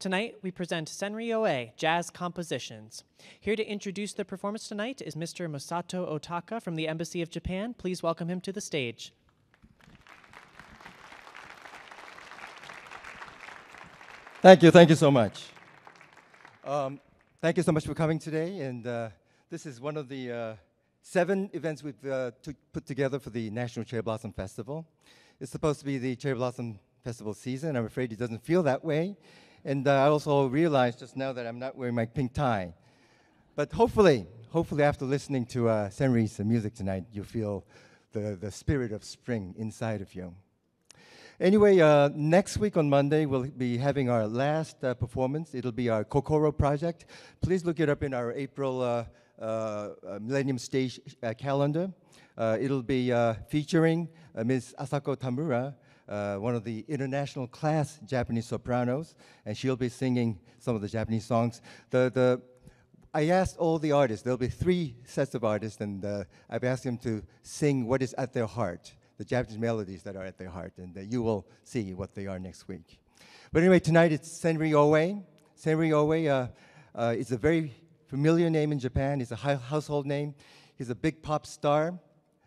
Tonight, we present Senri Oe Jazz Compositions. Here to introduce the performance tonight is Mr. Masato Otaka from the Embassy of Japan. Please welcome him to the stage. Thank you, thank you so much. Um, thank you so much for coming today. And uh, this is one of the uh, seven events we've uh, put together for the National Cherry Blossom Festival. It's supposed to be the Cherry Blossom Festival season. I'm afraid it doesn't feel that way. And uh, I also realized just now that I'm not wearing my pink tie. But hopefully, hopefully after listening to uh, Senri's music tonight, you feel the, the spirit of spring inside of you. Anyway, uh, next week on Monday, we'll be having our last uh, performance. It'll be our Kokoro project. Please look it up in our April uh, uh, uh Millennium Stage uh, calendar. it'll be featuring Ms. Asako Tamura, one of the international class Japanese sopranos, and she'll be singing some of the Japanese songs. The, the, I asked all the artists, there'll be three sets of artists, and I've asked them to sing what is at their heart the Japanese melodies that are at their heart, and uh, you will see what they are next week. But anyway, tonight it's Senri Oe. Senri Oe uh, uh, is a very familiar name in Japan. It's a household name. He's a big pop star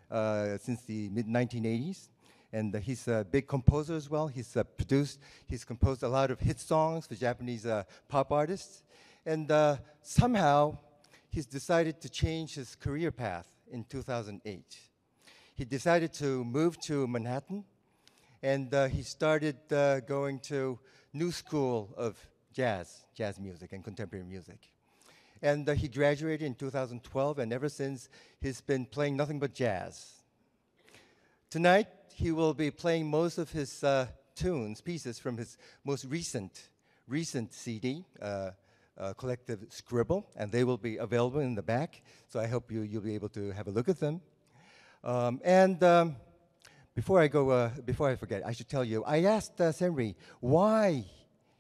uh, since the mid 1980s. And uh, he's a big composer as well. He's uh, produced, he's composed a lot of hit songs for Japanese pop artists. And somehow, he's decided to change his career path in 2008 he decided to move to Manhattan, and uh, he started uh, going to New School of Jazz, jazz music and contemporary music. And uh, he graduated in 2012, and ever since, he's been playing nothing but jazz. Tonight, he will be playing most of his uh, tunes, pieces from his most recent, recent CD, uh, uh, Collective Scribble, and they will be available in the back. So I hope you, you'll be able to have a look at them. Um, and um, before I go, uh, before I forget, I should tell you, I asked uh, Senri why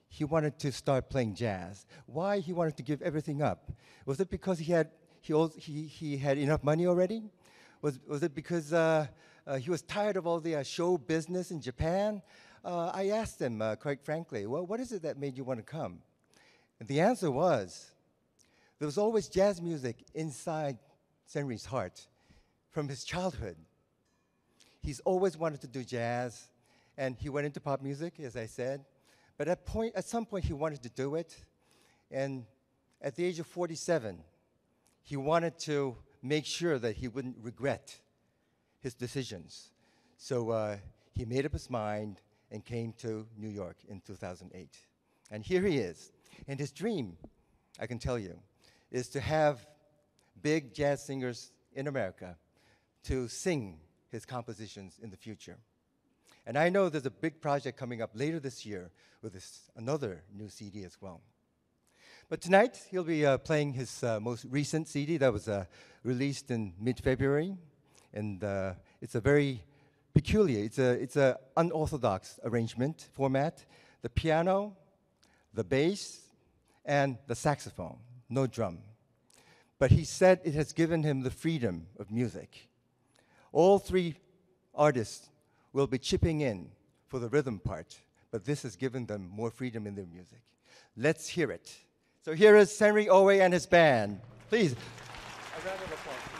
he wanted to start playing jazz, why he wanted to give everything up. Was it because he had, he, also, he, he had enough money already? Was, was it because uh, he was tired of all the uh, show business in Japan? Uh, I asked him, uh, quite frankly, well, what is it that made you want to come? And the answer was, there was always jazz music inside Senri's heart from his childhood. He's always wanted to do jazz, and he went into pop music, as I said. But at, point, at some point, he wanted to do it. And at the age of 47, he wanted to make sure that he wouldn't regret his decisions. So uh, he made up his mind and came to New York in 2008. And here he is. And his dream, I can tell you, is to have big jazz singers in America to sing his compositions in the future. And I know there's a big project coming up later this year with this, another new CD as well. But tonight, he'll be uh, playing his uh, most recent CD that was uh, released in mid-February. And uh, it's a very peculiar, it's an it's a unorthodox arrangement format. The piano, the bass, and the saxophone, no drum. But he said it has given him the freedom of music. All three artists will be chipping in for the rhythm part, but this has given them more freedom in their music. Let's hear it. So here is Senri Oe and his band. Please. A round of applause.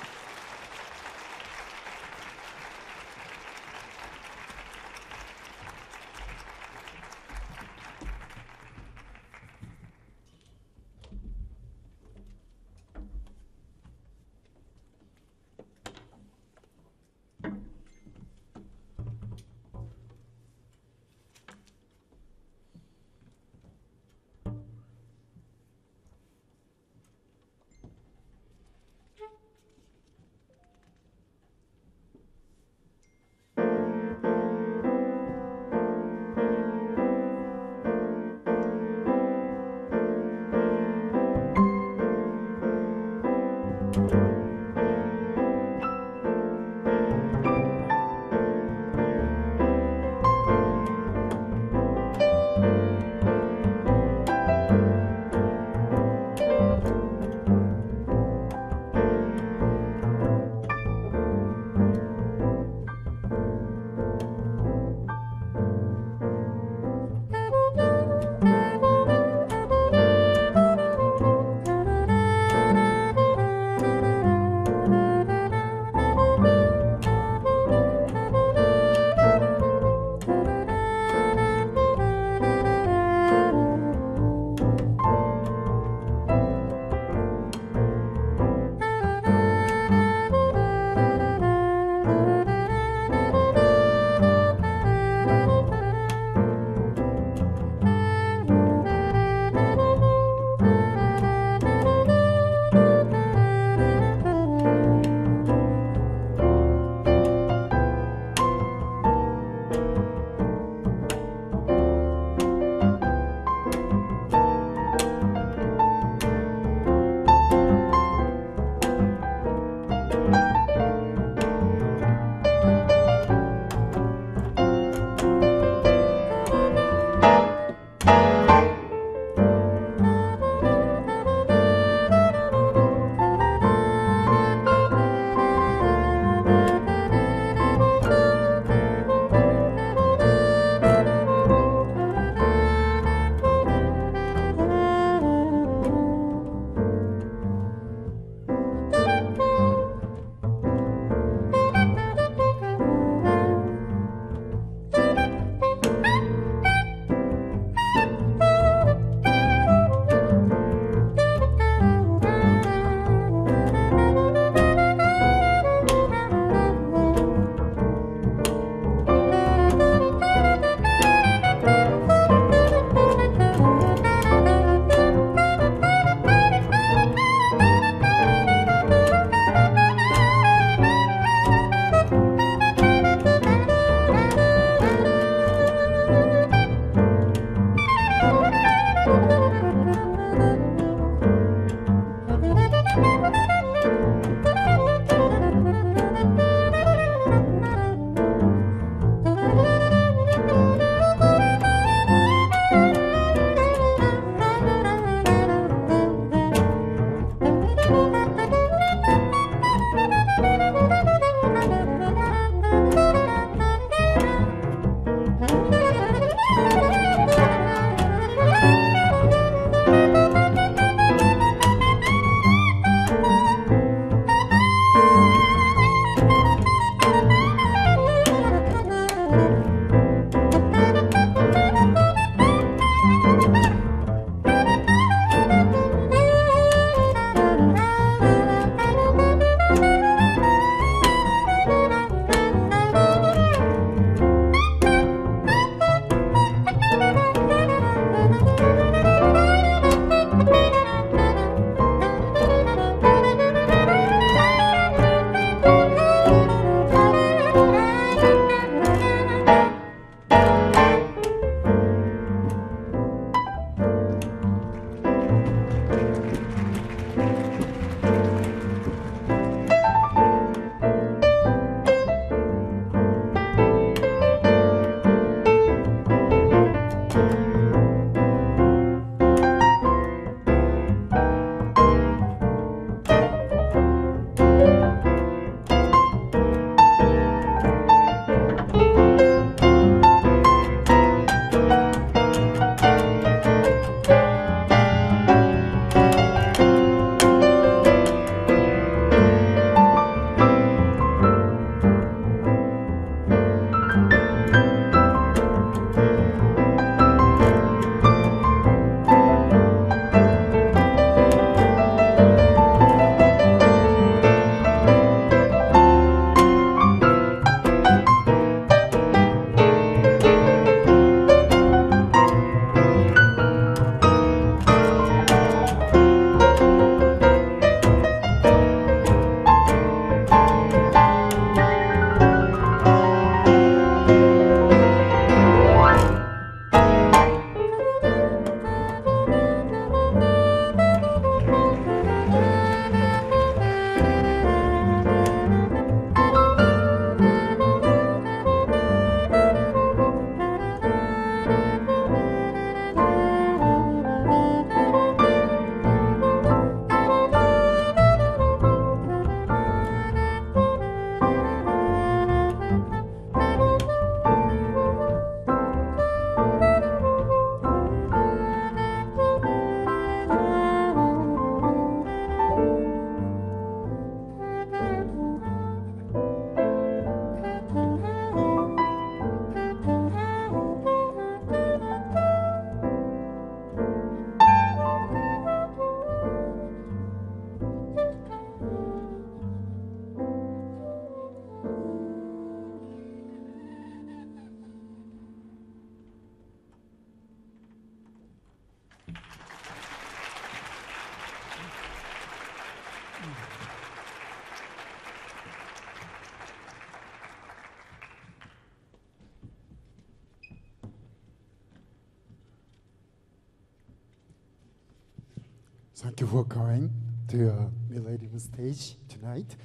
Thank you for coming to uh, Millennium Stage tonight.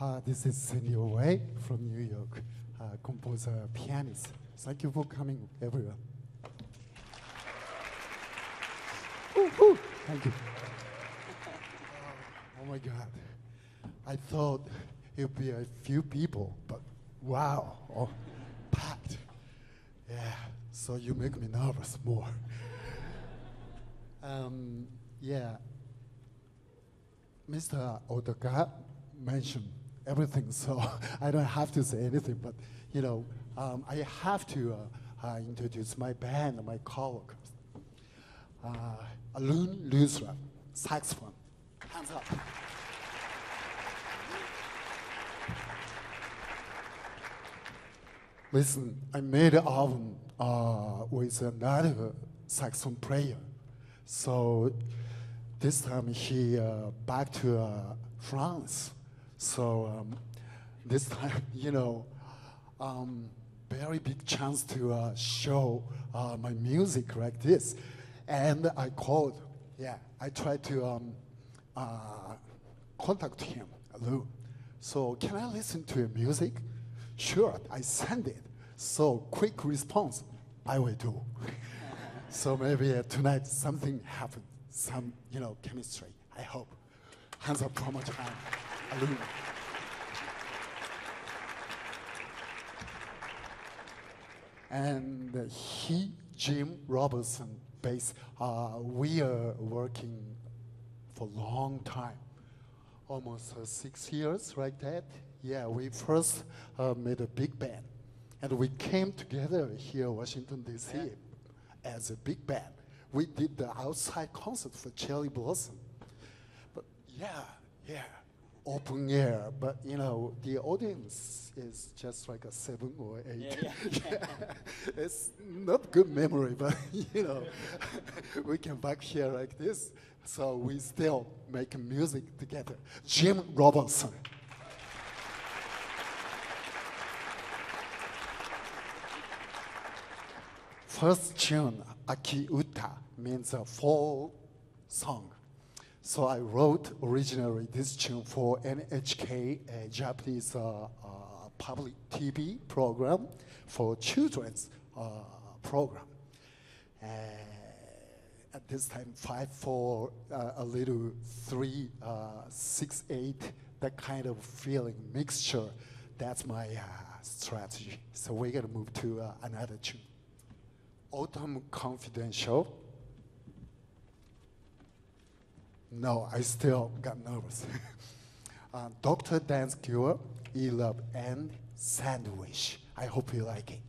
Uh, this is Senri Oe from New York, uh, composer, pianist. Thank you for coming, everyone. Woo, woo. Thank you. oh my God. I thought it would be a few people, but wow, oh, packed. Yeah, so you make me nervous more. um, yeah, Mr. Otaka mentioned everything, so I don't have to say anything, but you know, um, I have to uh, uh, introduce my band, my co-workers. Uh, Alun Lusra, saxophone. Hands up. Listen, I made an album uh, with another saxophone player. So this time he uh, back to uh, France. So um, this time, you know, um, very big chance to uh, show uh, my music like this. And I called, yeah, I tried to um, uh, contact him alone. So can I listen to your music? Sure, I send it. So quick response, I will do. so maybe uh, tonight something happened, some, you know, chemistry, I hope. Hands up one more time. Alun. And he, Jim Robertson, bass, uh, we are working for a long time, almost uh, six years, like that. Yeah, we first uh, made a big band, and we came together here in Washington, D.C. as a big band. We did the outside concert for Cherry Blossom. But yeah, yeah, open air. But you know, the audience is just like a seven or eight. Yeah, it's not good memory, but you know, we came back here like this. So we still make music together. Jim Robinson. First tune, Aki Uta, means a fall song. So I wrote originally this tune for NHK, a Japanese uh, uh, public TV program for children's uh, program. Uh, at this time, five, four, uh, a little three, uh, six, eight, that kind of feeling mixture. That's my strategy. So we're gonna move to another tune. Autumn Confidential. No, I still got nervous. uh, Dr. Dance Cure, E-Love, and Sandwich. I hope you like it.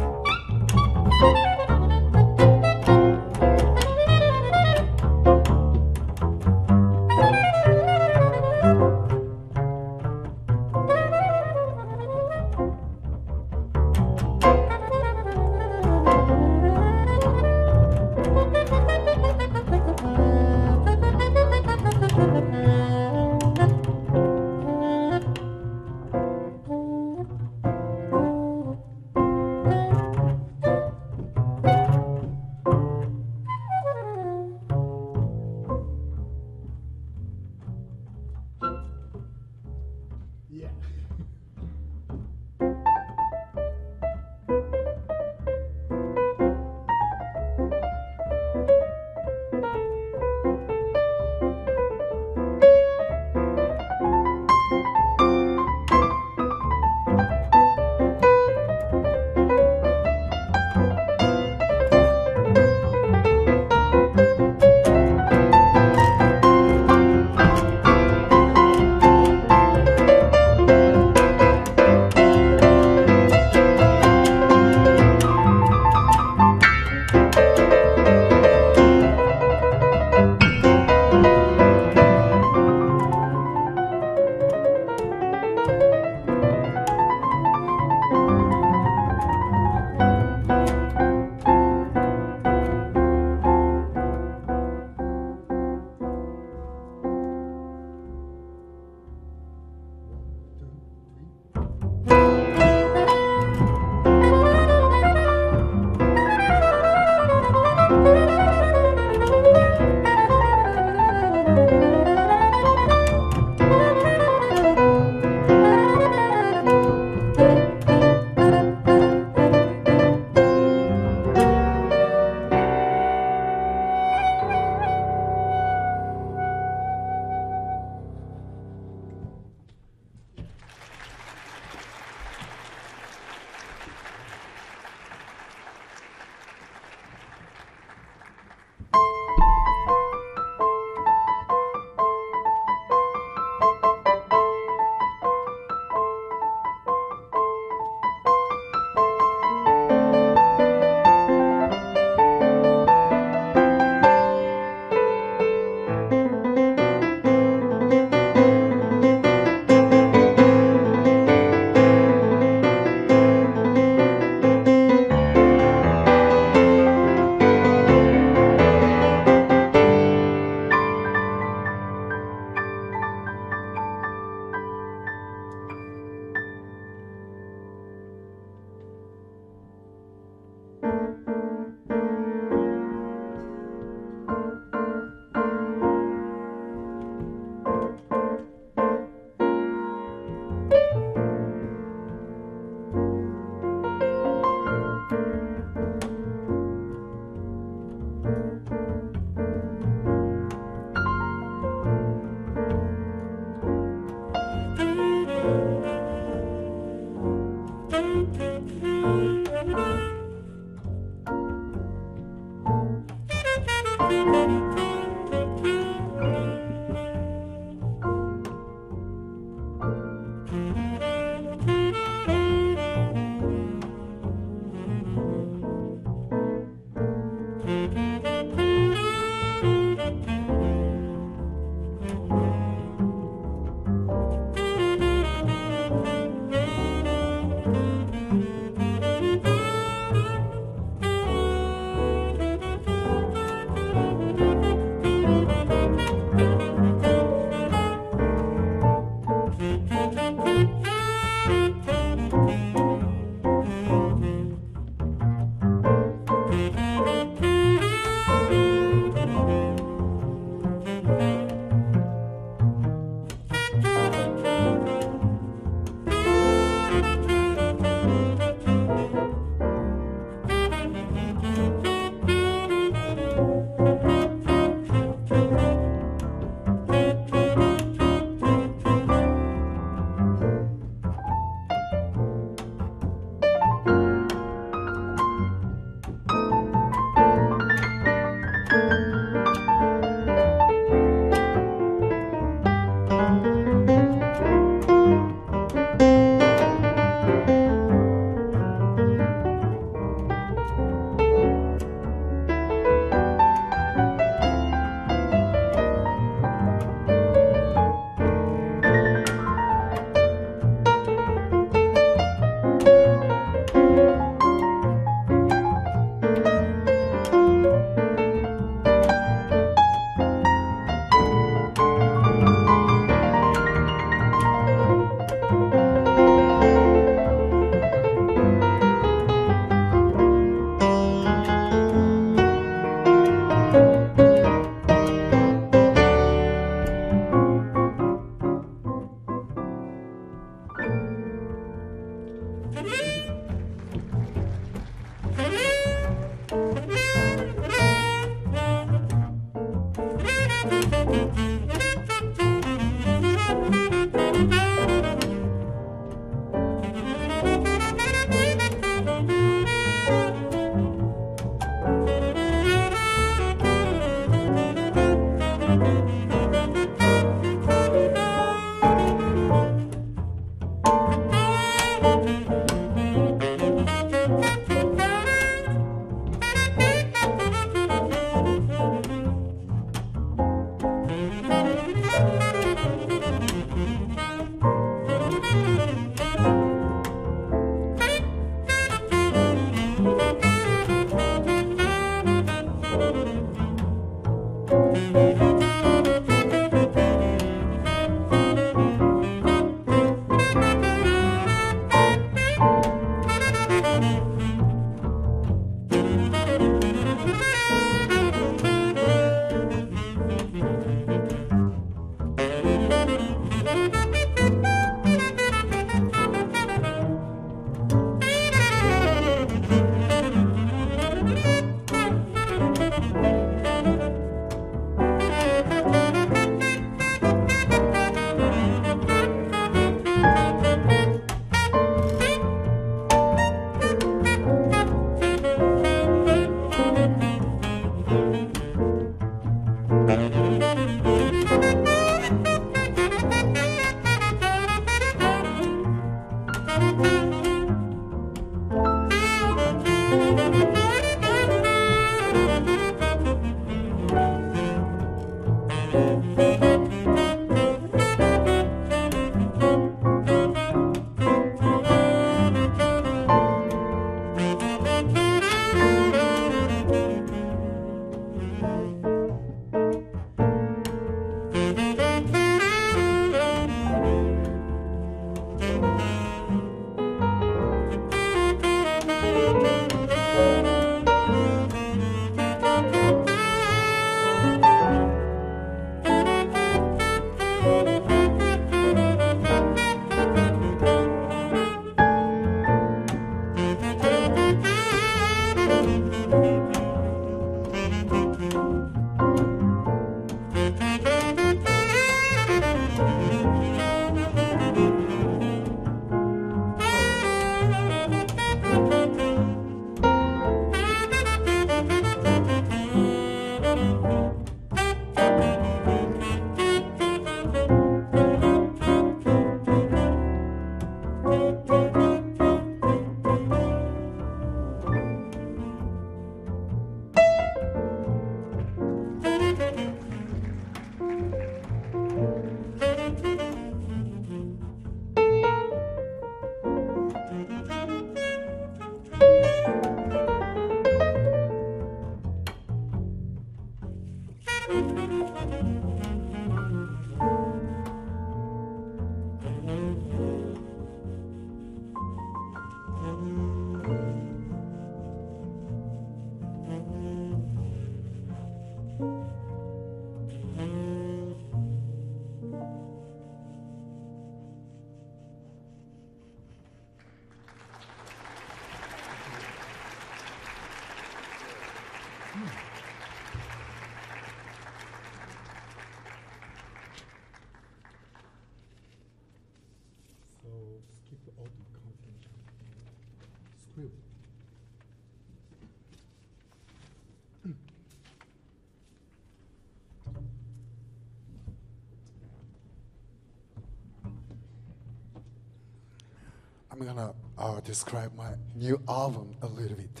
I'm gonna uh, describe my new album a little bit.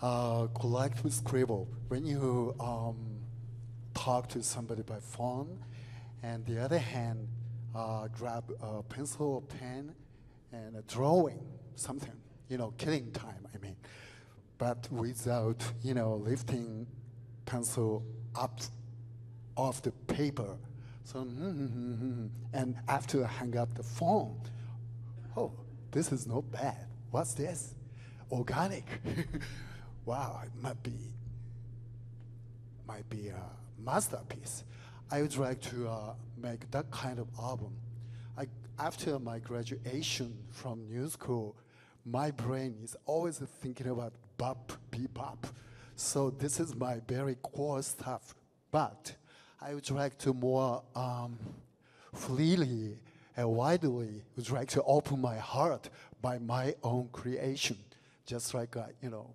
Uh, Collective Scribble. When you um, talk to somebody by phone, and the other hand, uh, grab a pencil or pen and a drawing, something, you know, killing time, I mean, but without, you know, lifting pencil up off the paper. So, and after I hang up the phone, oh, this is not bad. What's this? Organic. wow, it might be might be a masterpiece. I would like to uh, make that kind of album. I, after my graduation from New School, my brain is always thinking about bop, bebop. So this is my very core stuff. But I would like to more um, freely and widely would like to open my heart by my own creation. Just like, uh, you know,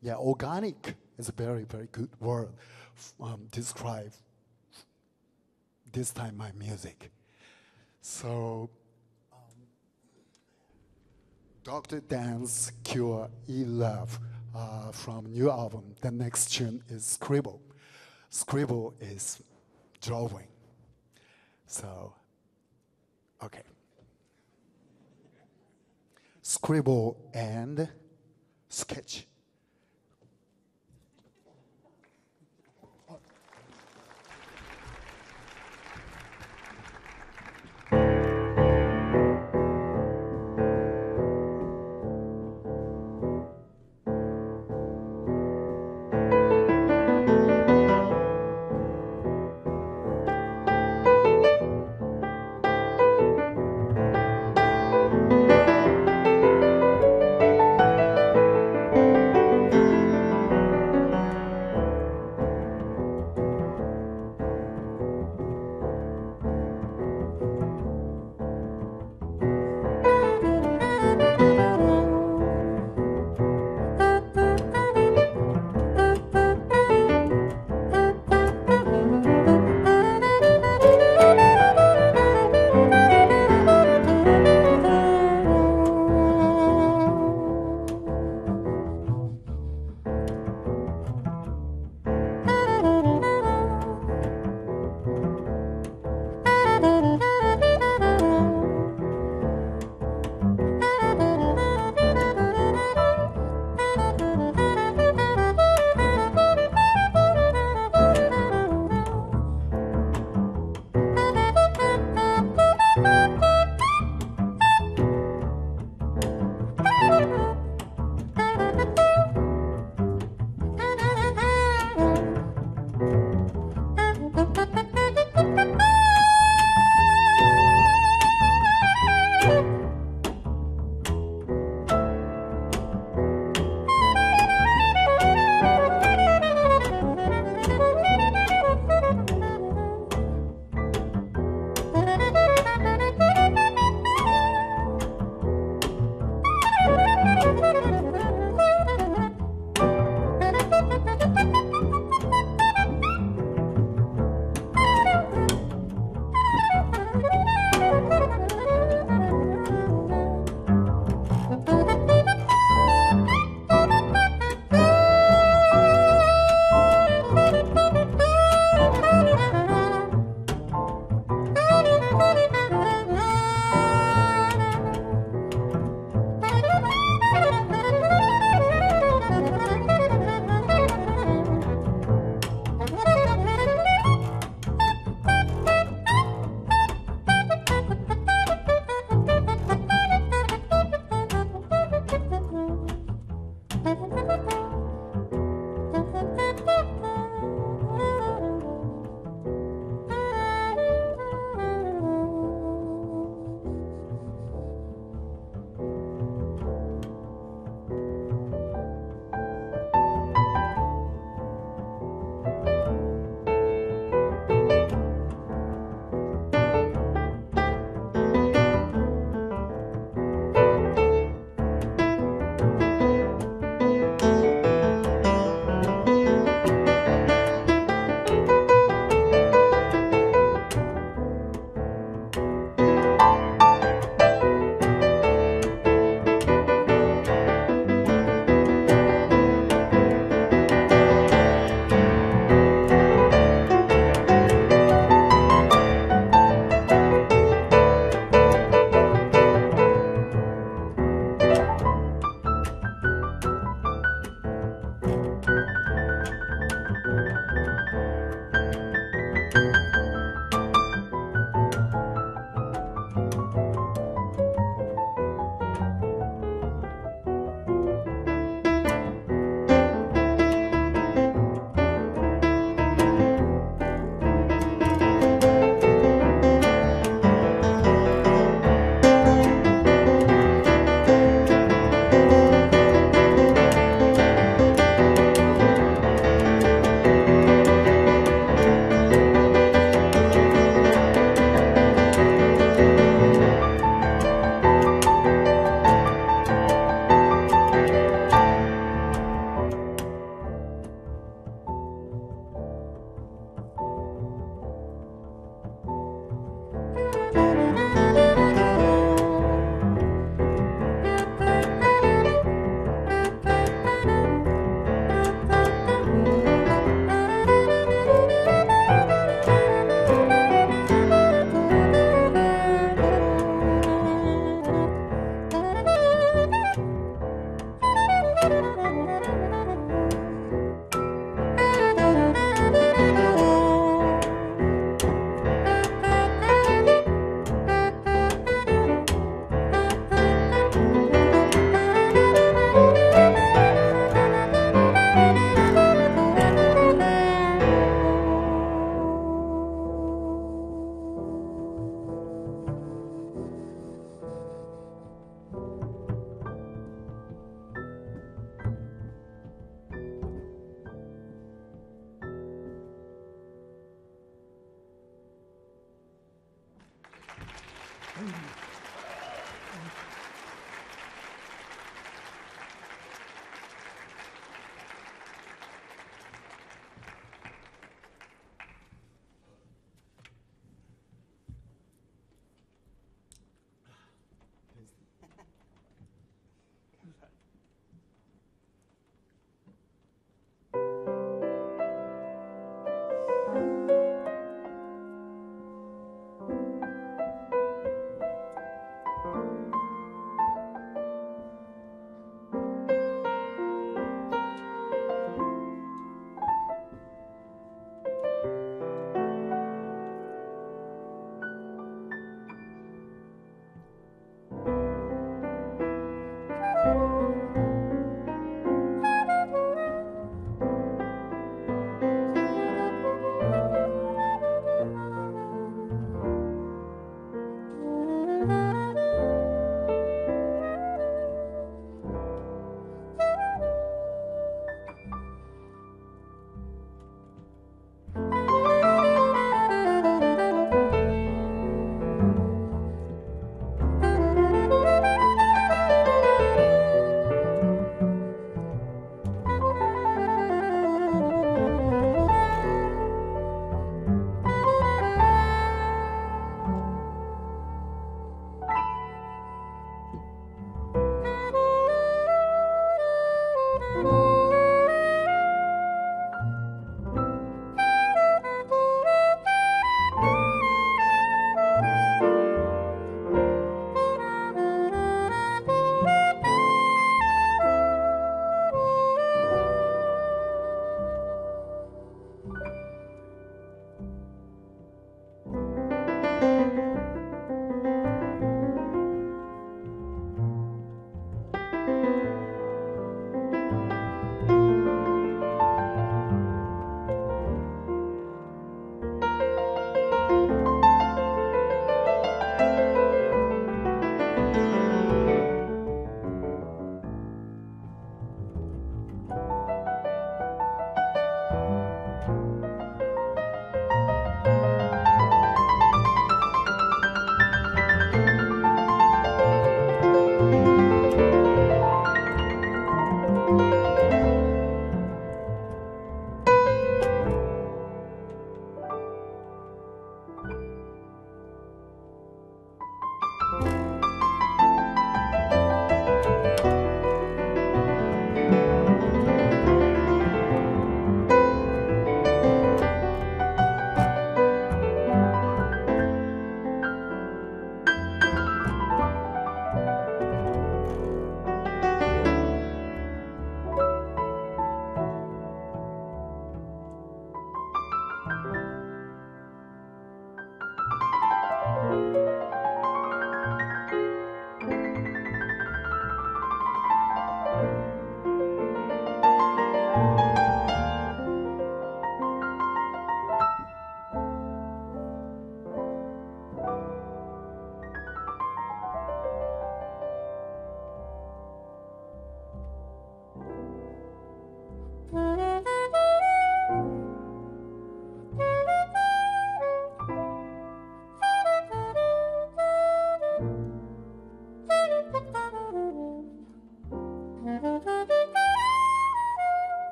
yeah, organic is a very, very good word um, describe this time my music. So, um, Dr. Dance Cure E Love uh, from new album. The next tune is Scribble. Scribble is drawing. So, okay. Scribble and sketch.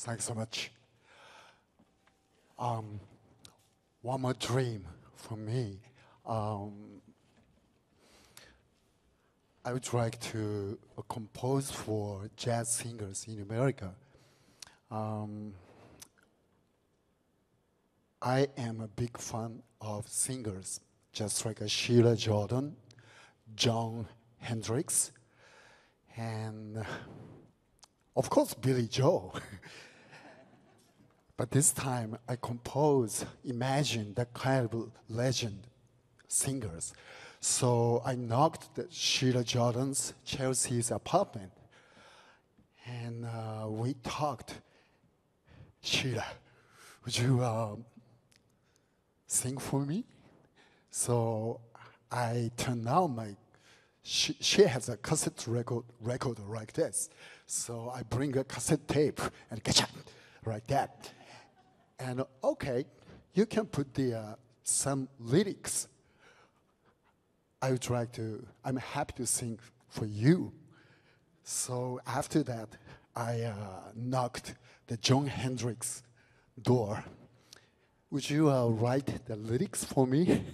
Thanks so much. Um, one more dream for me. Um, I would like to uh, compose for jazz singers in America. Um, I am a big fan of singers, just like Sheila Jordan, Jon Hendricks, and of course Billy Joel. but this time I compose, imagine that kind of legend singers. So I knocked the Sheila Jordan's Chelsea's apartment, and uh, we talked. Sheila, would you um, sing for me? So I turned on my. She, she has a cassette record record like this. So I bring a cassette tape and catch up like that. And okay, you can put the uh, some lyrics I would like to, I'm happy to sing for you. So after that, I uh, knocked the Jon Hendricks door. Would you uh, write the lyrics for me?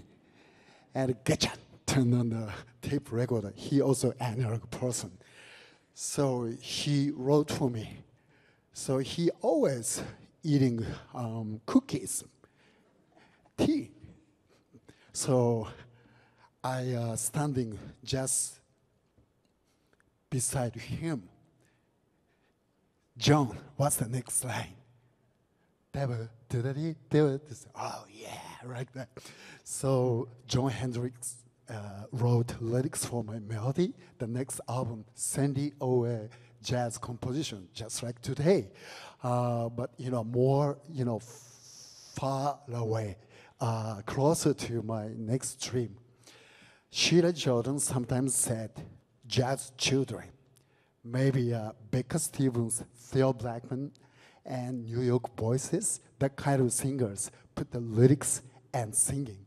and getcha, turned on the tape recorder. He also analog person. So he wrote for me. So he always eating um, cookies, tea. So I uh, standing just beside him. Jon, what's the next line? Devil, did devil, oh yeah, like that. So Jon Hendricks uh, wrote lyrics for my melody. The next album, Senri Oe jazz composition, just like today, uh, but you know more, you know, far away, uh, closer to my next dream. Sheila Jordan sometimes said, jazz children. Maybe uh, Becca Stevens, Theo Bleckmann, and New York Voices, that kind of singers, put the lyrics and singing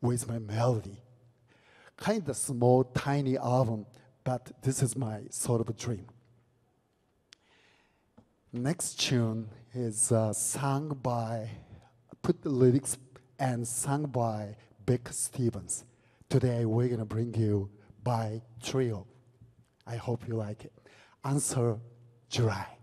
with my melody. Kind of small, tiny album, but this is my sort of dream. Next tune is uh, sung by, put the lyrics and sung by Becca Stevens. Today we're going to bring you by trio. I hope you like it. Answer July.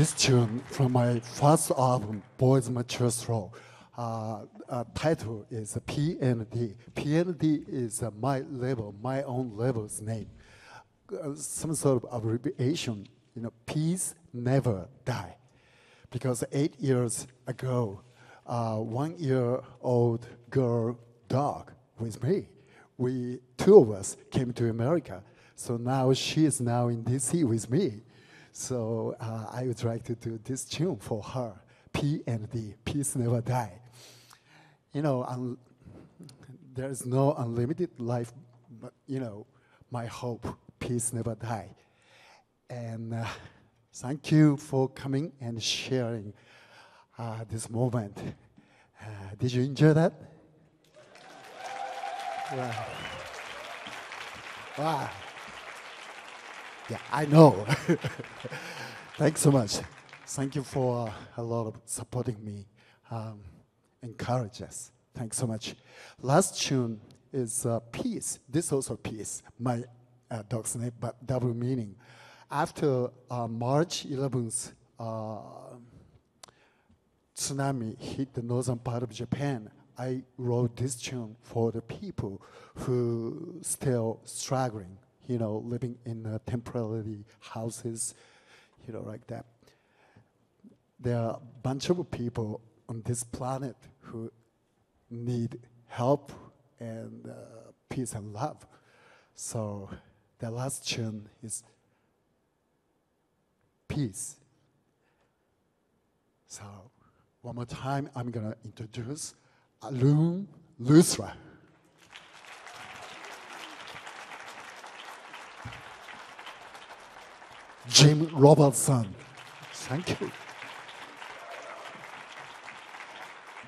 This tune from my first album, Boys Mature Slow. Uh, uh, title is PND. PND is uh, my label, my own label's name. Uh, some sort of abbreviation, you know, peace never die. Because eight years ago, uh, one year old girl dog with me, we, two of us came to America. So now she is now in DC with me. So uh, I would like to do this tune for her, P and D, Peace Never Die. You know, un- there is no unlimited life, but you know, my hope, peace never die. And uh, thank you for coming and sharing uh, this moment. Uh, did you enjoy that? Wow. Wow. Yeah, I know. Thanks so much. Thank you for uh, a lot of supporting me, um, encourage us. Thanks so much. Last tune is uh, Peace. This also Peace, my uh, dog's name, but double meaning. After uh, March 11th, uh, tsunami hit the northern part of Japan, I wrote this tune for the people who still struggling, you know, living in uh, temporary houses, you know, like that. There are a bunch of people on this planet who need help and uh, peace and love. So the last tune is peace. So one more time, I'm gonna introduce Alun Luthra. Jim Robertson. Thank you.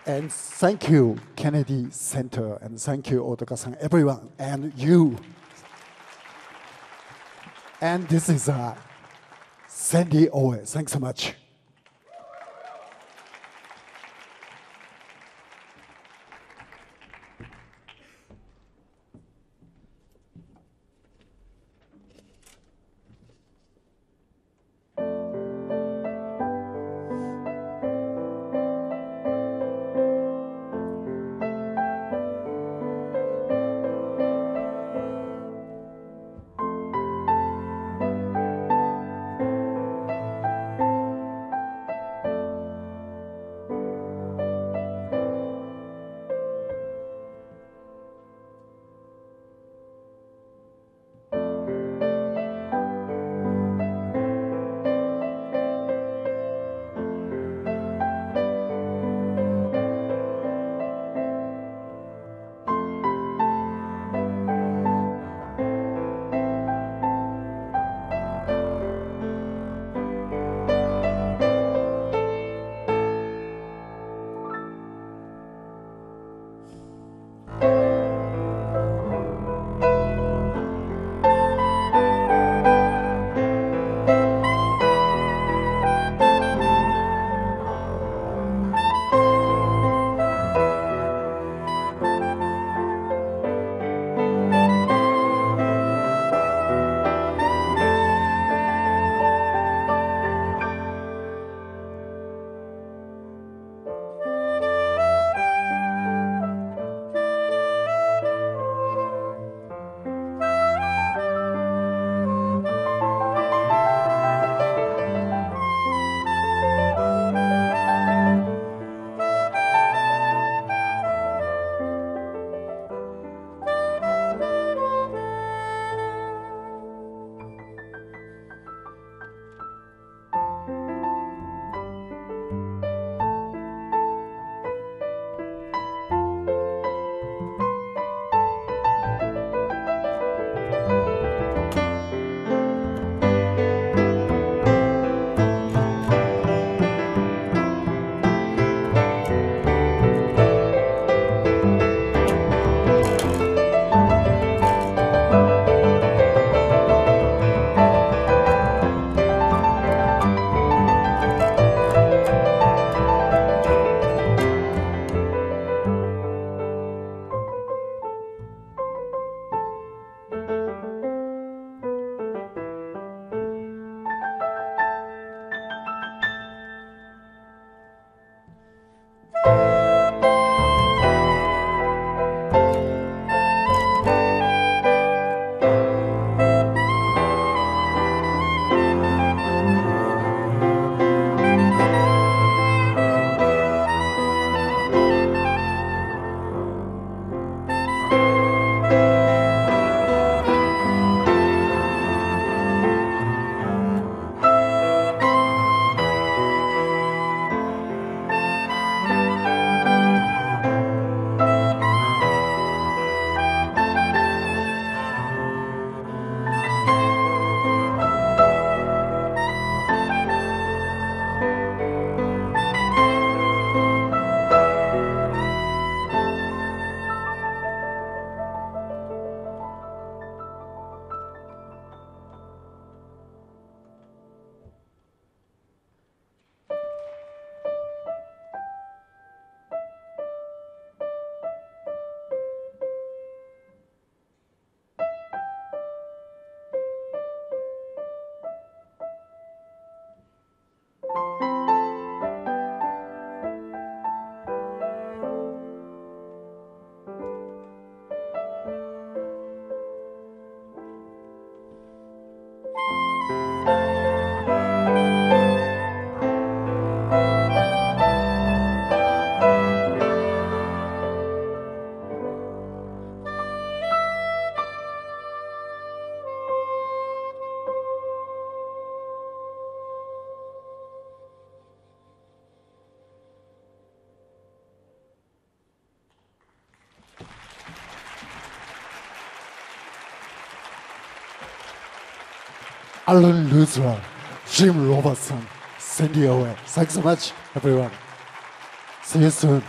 And thank you, Kennedy Center, and thank you, Otaka-san, everyone, and you. And this is uh, Senri Oe. Thanks so much. Alan Luther, Jim Robertson, Cindy Owen. Thanks so much, everyone. See you soon.